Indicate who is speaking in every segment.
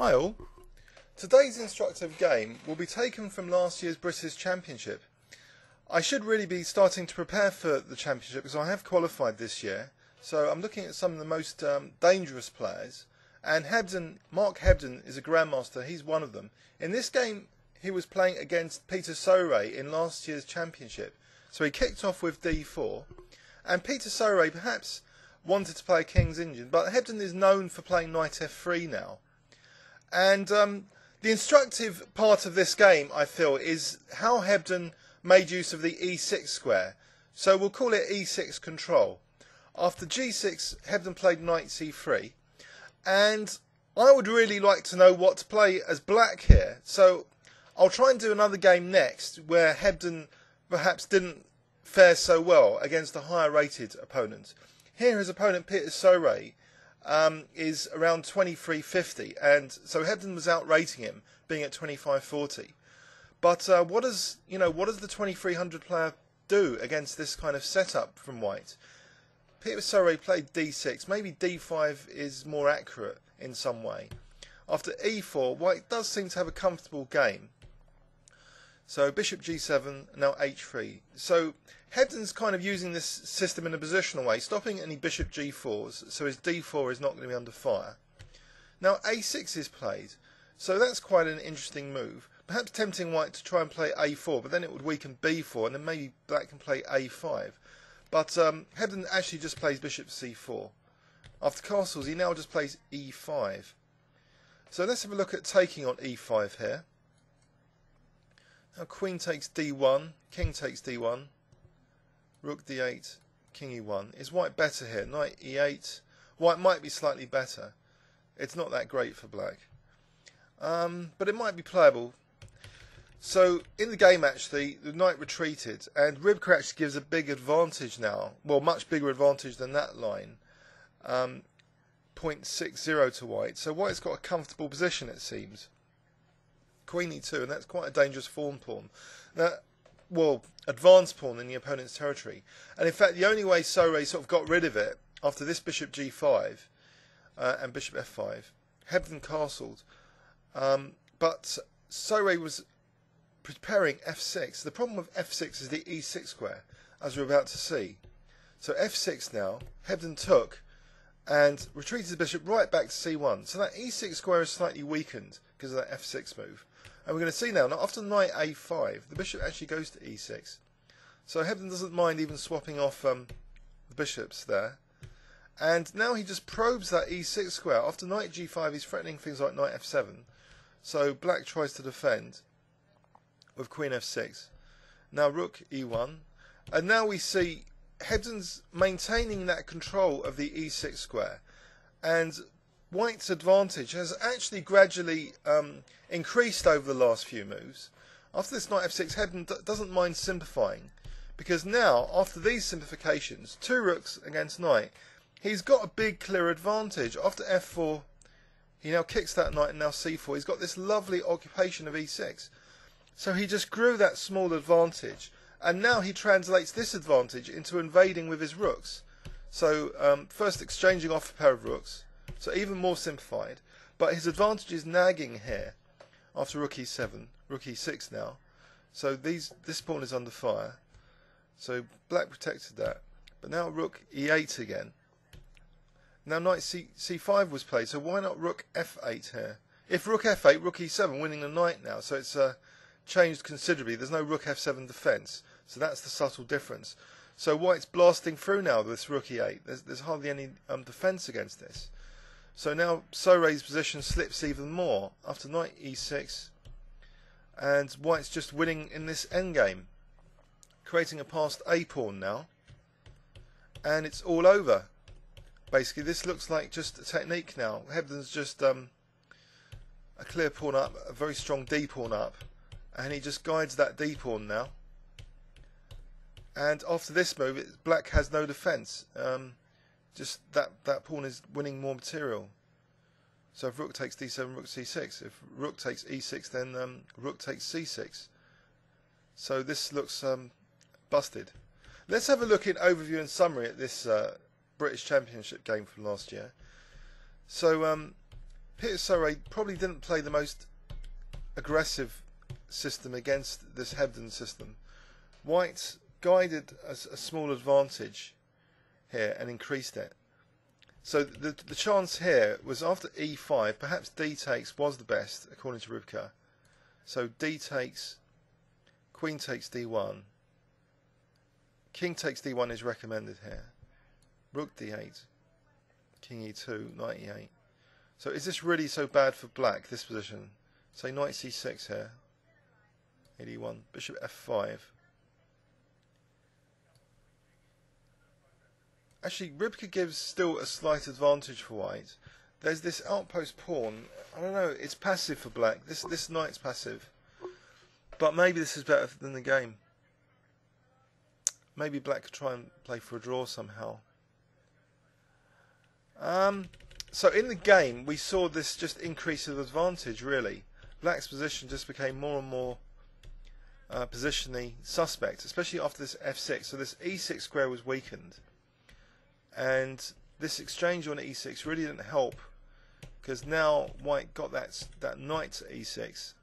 Speaker 1: Hi all. Today's instructive game will be taken from last year's British Championship. I should really be starting to prepare for the championship because I have qualified this year. So I'm looking at some of the most um, dangerous players. And Hebden, Mark Hebden is a grandmaster. He's one of them. In this game, he was playing against Peter Sowray in last year's championship. So he kicked off with D4. And Peter Sowray perhaps wanted to play King's Indian, but Hebden is known for playing Knight F3 now. And um, the instructive part of this game, I feel, is how Hebden made use of the e6 square. So we'll call it e6 control. After g6, Hebden played knight c3. And I would really like to know what to play as black here. So I'll try and do another game next where Hebden perhaps didn't fare so well against a higher rated opponent. Here his opponent Peter Sowray um, is around 23.50, and so Hebden was outrating him, being at 25.40. But uh, what does you know what does the 2300 player do against this kind of setup from White? Peter Sowray played d6. Maybe d5 is more accurate in some way. After e4, White does seem to have a comfortable game. So bishop g7, now h3. So Hebden's kind of using this system in a positional way, stopping any bishop g4s, so his d4 is not going to be under fire. Now a6 is played, so that's quite an interesting move. Perhaps tempting white to try and play a4, but then it would weaken b4, and then maybe black can play a5. But um, Hebden actually just plays bishop c4. After castles, he now just plays e5. So let's have a look at taking on e5 here. Now queen takes d1, king takes d1, rook d8, king e1. Is white better here? Knight e8. White might be slightly better. It's not that great for black. Um, but it might be playable. So in the game actually, the knight retreated and Rybka actually gives a big advantage now. Well, much bigger advantage than that line. Um, 0.60 to white. So white's got a comfortable position it seems queen e2, and that's quite a dangerous form pawn. Now, well, advanced pawn in the opponent's territory. And in fact, the only way Sowray sort of got rid of it after this bishop g5 uh, and bishop f5, Hebden castled. Um, but Sowray was preparing f6. The problem with f6 is the e6 square, as we're about to see. So f6 now, Hebden took and retreated the bishop right back to c1. So that e6 square is slightly weakened because of that f6 move. And we're going to see now, now after knight a5, the bishop actually goes to e6. So Hebden doesn't mind even swapping off um, the bishops there. And now he just probes that e6 square. After knight g5, he's threatening things like knight f7. So black tries to defend with queen f6. Now rook e1. And now we see Hebden's maintaining that control of the e6 square. And White's advantage has actually gradually um, increased over the last few moves. After this knight f6, Hebden doesn't mind simplifying because now, after these simplifications, two rooks against knight, he's got a big clear advantage. After f4, he now kicks that knight and now c4. He's got this lovely occupation of e6. So he just grew that small advantage and now he translates this advantage into invading with his rooks. So um, first exchanging off a pair of rooks, so even more simplified. But his advantage is nagging here after rook e7, rook e6 now. So these this pawn is under fire. So black protected that. But now rook e8 again. Now knight c, c5 was played, so why not rook f8 here? If rook f8, rook e7, winning the knight now. So it's uh, changed considerably. There's no rook f7 defence. So that's the subtle difference. So white's blasting through now with this rook e8. There's, there's hardly any um, defence against this. So now Sowray's position slips even more after knight e6 and white's just winning in this endgame creating a passed a pawn now. And it's all over. Basically this looks like just a technique now. Hebden's just um, a clear pawn up a very strong d pawn up. And he just guides that d pawn now. And after this move it, black has no defense. Um, just that, that pawn is winning more material. So if rook takes d7, rook c6. If rook takes e6, then um, rook takes c6. So this looks um, busted. Let's have a look in overview and summary at this uh, British Championship game from last year. So um, Peter Sowray probably didn't play the most aggressive system against this Hebden system. White guided a, a small advantage here and increased it. So the, the chance here was after e5, perhaps d takes was the best according to Rybka. So d takes, queen takes d1, king takes d1 is recommended here, rook d8, king e2, knight e8. So is this really so bad for black, this position? Say knight c6 here, 81, bishop f5. Actually, Rybka gives still a slight advantage for white. There's this outpost pawn. I don't know. It's passive for black. This this knight's passive. But maybe this is better than the game. Maybe black could try and play for a draw somehow. Um, so in the game, we saw this just increase of advantage, really. Black's position just became more and more uh, positionally suspect, especially after this f6. So this e6 square was weakened and this exchange on e6 really didn't help because now white got that that knight to e6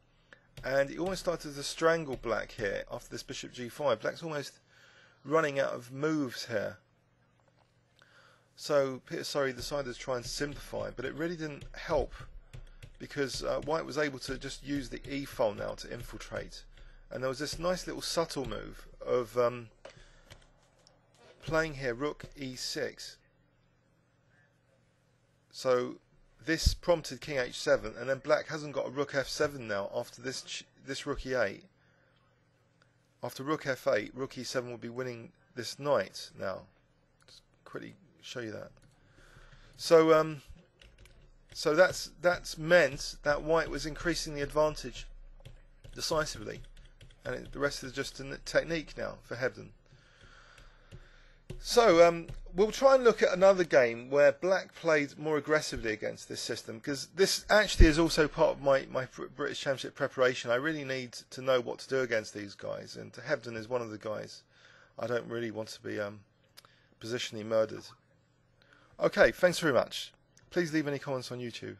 Speaker 1: and he almost started to strangle black here after this bishop g5 black's almost running out of moves here. So Peter Sowray decided to try and simplify but it really didn't help because uh, white was able to just use the e file now to infiltrate. And there was this nice little subtle move of um, playing here rook e6. So this prompted king h7, and then black hasn't got a rook f7 now after this this rook e8. After rook f8, rook e7 will be winning this knight now. Just quickly show you that. So um, so that's that's meant that white was increasing the advantage decisively, and it, the rest is just a technique now for Hebden. So um, we'll try and look at another game where Black played more aggressively against this system because this actually is also part of my, my British Championship preparation. I really need to know what to do against these guys, and Hebden is one of the guys. I don't really want to be um, positionally murdered. Okay, thanks very much. Please leave any comments on YouTube.